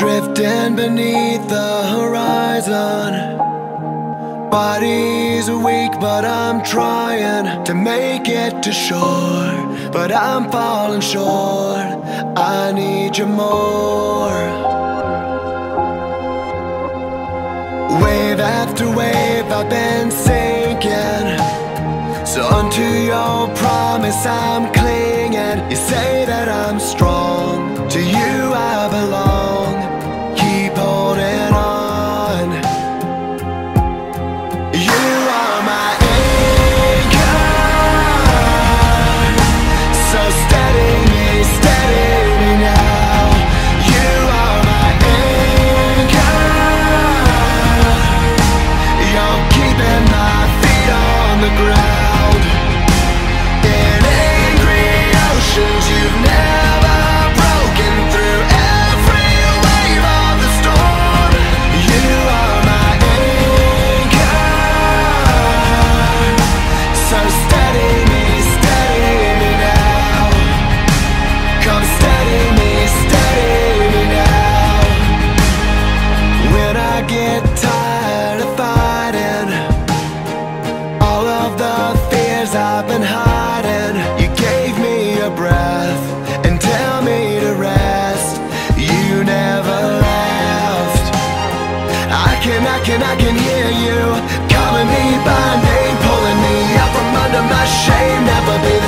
Drifting beneath the horizon. Body's weak but I'm trying to make it to shore. But I'm falling short, I need you more. Wave after wave I've been sinking. So unto your promise I'm clinging back and I can hear you Calling me by name, pulling me out from under my shame Never been.